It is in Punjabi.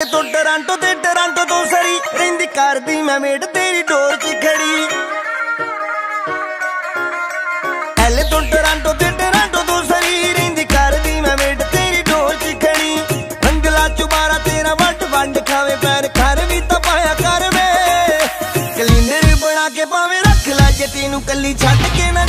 ਤੋਂ ਟਰਾਂਟੋ ਤੇ ਟਰਾਂਟੋ ਤੋਂ ਸਰੀ ਰਹਿੰਦੀ ਕਰਦੀ ਮੈਂ ਮੇਟ ਤੇਰੀ ਡੋਰ 'ਚ ਖੜੀ। ਐਲੇ ਤੋਂ ਟਰਾਂਟੋ ਤੇ ਟਰਾਂਟੋ ਤੋਂ ਸਰੀ ਰਹਿੰਦੀ ਕਰਦੀ ਮੈਂ ਮੇਟ ਤੇਰੀ ਡੋਰ 'ਚ ਖੜੀ। ਅੰਗਲਾ ਚੁਬਾਰਾ ਤੇਰਾ ਵੱਟ ਵੰਡ ਖਾਵੇ, ਪੈਰ ਖਰ ਵੀ ਤਾਂ ਪਾਇਆ ਕਰ ਵੇ। ਕਲੀਨਰ ਬਣਾ ਕੇ ਪਾਵੇਂ ਰੱਖ ਲੈ, ਜੇ ਤੈਨੂੰ ਕੱਲੀ ਛੱਡ ਕੇ ਨਾ